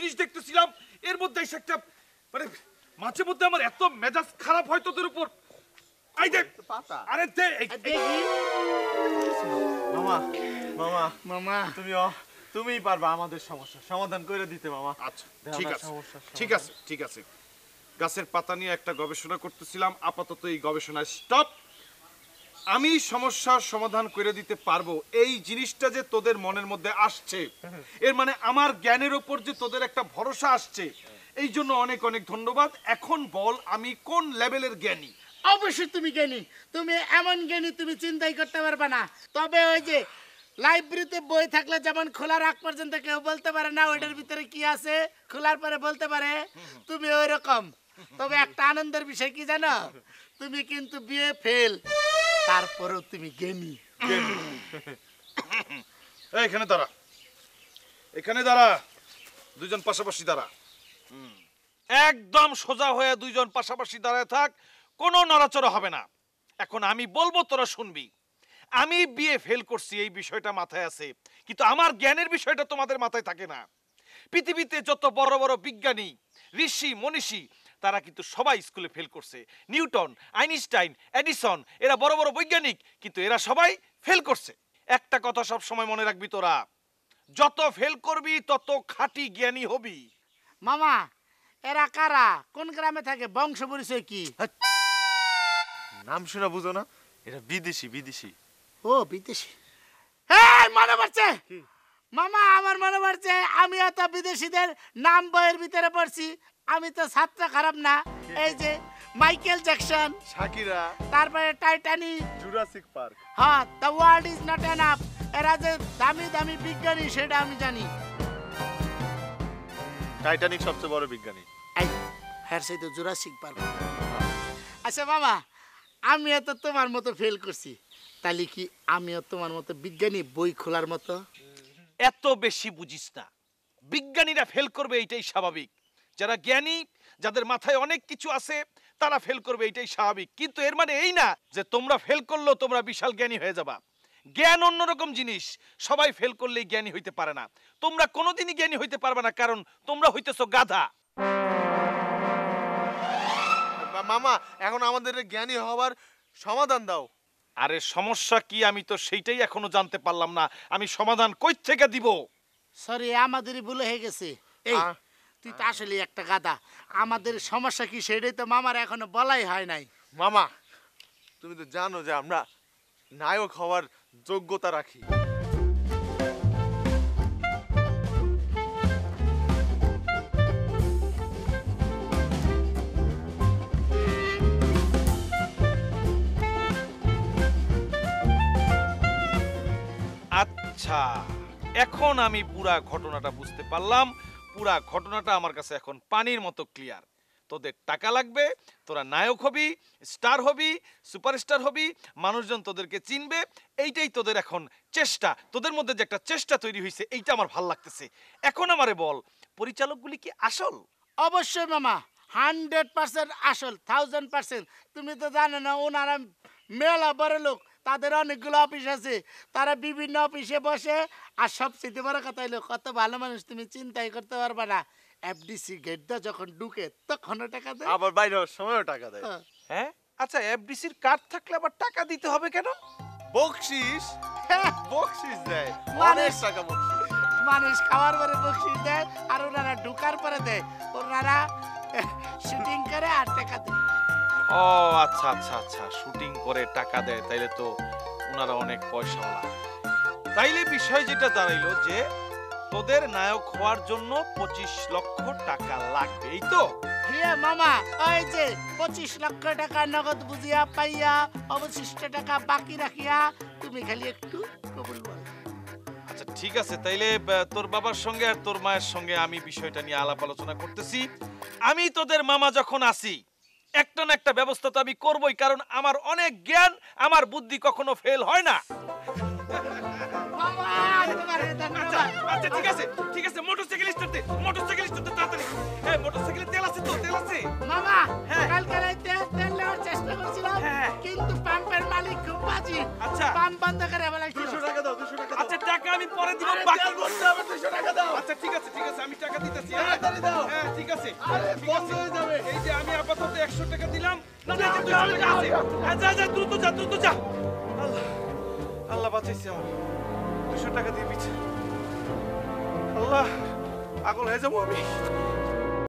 এসে একটা মানে মাঝে মধ্যে আমার এত মেজাজ খারাপ হয় তোদের উপর। আই দেখ আরে দে মামা মামা মামা। তুমি তুমিই পারবা আমাদের সমস্যা। সমাধান করে দিতে মামা। আচ্ছা ঠিক আছে। ঠিক আছে ঠিক আছে। গাছের পাতা নিয়ে একটা গবেষণা করতেছিলাম। আপাতত এই গবেষণায় স্টপ আমি সমস্যার সমাধান করে দিতে পারব। এই জিনিসটা যে তোদের মনের মধ্যে আসছে, এর মানে আমার জ্ঞানের ওপর যে তোদের একটা ভরসা আসছে, এই জন্য অনেক অনেক ধন্যবাদ। এখন বল আমি কোন লেভেলের জ্ঞানী? অবশ্যই তুমি জ্ঞানী। তুমি এমন জ্ঞানী তুমি চিন্তাই করতে পারবে না। তবে ওই যে লাইব্রেরিতে বই থাকলে যেমন খোলার আগ পর্যন্ত কেউ বলতে পারে না, ওইটার ভিতরে কি আছে, খোলার পরে বলতে পারে। তুমি ওই রকম তবে একটা আনন্দের বিষয় কি জানো? তুমি কিন্তু বিয়ে ফেল তারপরেও তুমি এই, এখানে দাঁড়া। এখানে দাঁড়া। দুজন পাশাপাশি দাঁড়া। একদম সোজা হয়ে দুইজন পাশাপাশি দাঁড়ায় থাক কোনো নড়াচড়া হবে না। এখন আমি বলব তোরা শুনবি। আমি বিয়ে ফেল করছি এই বিষয়টা মাথায় আছে। কিন্তু আমার জ্ঞানের বিষয়টা তোমাদের মাথায় থাকে না। পৃথিবীতে যত বড় বড় বিজ্ঞানী ঋষি মনীষী তারা কিন্তু সবাই স্কুলে ফেল করছে। নিউটন আইনস্টাইন এডিসন এরা বড় বড় বৈজ্ঞানিক কিন্তু এরা সবাই ফেল করছে। একটা কথা সব সময় মনে রাখবি তোরা যত ফেল করবি তত খাঁটি জ্ঞানী হবি। মামা এরা কারা? কোন গ্রামে থাকে? বংশ পরিচয় কি? নাম শোনা বুঝো না এটা বিদেশি বিদেশি। ও বিদেশি। হ্যাঁ মনে পড়ছে? মামা আমার মনে পড়ছে আমি অত বিদেশিদের নাম বইয়ের ভিতরে পড়ছি আমি তো ছাত্র খারাপ না। এই যে মাইকেল জ্যাকসন শাকিরা তারপরে টাইটানিক জুরাসিক পার্ক। হ্যাঁ the world is not enough. এরা যে দামি দামি বিজ্ঞানী সেটা আমি জানি। টাইটানিক সবচেয়ে বড় বিজ্ঞানী। এই হ্যার সেই তো জুরাসিক পার্ক। আচ্ছা বাবা আমিও তো তোমার মতো ফেল করছি। তাহলে কি আমিও তোমার মতো বিজ্ঞানী বই খোলার মতো? এত বেশি বুঝিস না। বিজ্ঞানীরা ফেল করবে, এইটাই স্বাভাবিক। যারা জ্ঞানী, যাদের মাথায় অনেক কিছু আছে, তারা ফেল করবে, এইটাই স্বাভাবিক। কিন্তু এর মানে এই না যে তোমরা ফেল করলেও তোমরা বিশাল জ্ঞানী হয়ে যাবা। জ্ঞান অন্যরকম জিনিস, সবাই ফেল করলেই জ্ঞানী হইতে পারে না। তোমরা কোনোদিনই জ্ঞানী হইতে পারবে না, কারণ তোমরা হইতেছো গাধা। মামা এখন আমাদের জ্ঞানী হওয়ার সমাধান দাও। আরে সমস্যা কি আমি তো সেইটাই এখনও জানতে পারলাম না। আমি সমাধান কই থেকে দিব? সরি আমাদেরই ভুল হয়ে গেছে। এই তুই তো আসলে একটা গাদা আমাদের সমস্যা কি সেটাই তো মামার এখনও বলাই হয় নাই। মামা তুমি তো জানো যে আমরা নায়ক হওয়ার যোগ্যতা রাখি। আচ্ছা এখন আমি পুরা ঘটনাটা বুঝতে পারলাম। পুরা ঘটনাটা আমার কাছে এখন পানির মতো ক্লিয়ার তোদের টাকা লাগবে, তোরা নায়ক হবি স্টার হবি সুপারস্টার হবি, মানুষজন তোদেরকে চিনবে, এইটাই তোদের এখন চেষ্টা। তোদের মধ্যে যে একটা চেষ্টা তৈরি হয়েছে এইটা আমার ভালো লাগতেছে। এখন আমারে বল, পরিচালকগুলি কি আসল? অবশ্যই মামা হান্ড্রেড পার্সেন্ট আসল থাউজেন্ড পার্সেন্ট তুমি তো জানো না, ওনারা মেলা বড় লোক। তাদের অনেকগুলো অফিস আছে। তারা বিভিন্ন অফিসে বসে আর সবচেয়ে বড় কথা হলো কত ভালো মানুষ তুমি চিন্তাই করতে পারবে না। এফডিসি গেট দিয়ে যখন ঢুকে তখনও টাকা দেয়। আবার বাইরে সময়ও টাকা দেয়। হ্যাঁ। হ্যাঁ? আচ্ছা এফডিসির কার্ড থাকলে আবার টাকা দিতে হবে কেন? বকশিস। হ্যাঁ, বকশিস দেয়। মানুষ- অনেক টাকা বকশিস। মানুষ খাওয়ার পরে বকশিস দেয় আর ওনারা ঢুকার পরে দেয়। ওনারা শুটিং করে আর টাকা দেয়। ও আচ্ছা আচ্ছা আচ্ছা। শুটিং করে টাকা দেয় তাইলে তো ওনারা অনেক পয়সাওয়ালা। তাইলে বিষয় যেটা দাঁড়াইলো যে তোদের নায়ক হওয়ার জন্য পঁচিশ লক্ষ টাকা লাগবে এই তো? মামা ওই যে পঁচিশ লক্ষ টাকা নগদ বুঝিয়া পাইয়া অবশিষ্ট টাকা বাকি রাখিয়া তুমি খালি একটু কবুল বল আচ্ছা ঠিক আছে। তাইলে তোর বাবার সঙ্গে আর তোর মায়ের সঙ্গে আমি বিষয়টা নিয়ে আলাপ আলোচনা করতেছি। আমি তোদের মামা যখন আসি একটা না একটা ব্যবস্থা তো আমি করবই কারণ আমার অনেক জ্ঞান আমার বুদ্ধি কখনো ফেল হয় না আচ্ছা আচ্ছা ঠিক আছে ঠিক আছে মোটরসাইকেল স্টার্ট দে মোটরসাইকেল স্টার্ট দে তাড়াতাড়ি হ্যাঁ মোটরসাইকেলে তেল আছে তো তেল আছে মামা হ্যাঁ। কালকে রাতে তেল নেওয়ার চেষ্টা করছিলাম হ্যাঁ। কিন্তু পাম্পের মালিক খুব বাজি আচ্ছা। পাম্প বন্ধ করে বলে দুশো টাকা দাও দুশো টাকা দাও আচ্ছা টাকা আমি পরে দিব বাকি করতে হবে 200 টাকা দাও। আচ্ছা ঠিক আছে ঠিক আছে আমি টাকা দিতেছি? তাড়াতাড়ি দাও। হ্যাঁ ঠিক আছে। আরে বন্ধ হয়ে যাবে। এই যে আমি আপাতত একশো টাকা দিলাম। না না এই যে 200 টাকা আছে। আচ্ছা যা যা দ্রুত যা দ্রুত যা। আল্লাহ আল্লাহ বাঁচাইছে আমার 200 টাকা দিয়ে পিছে। আল্লাহ আগুন হয়ে যাব আমি।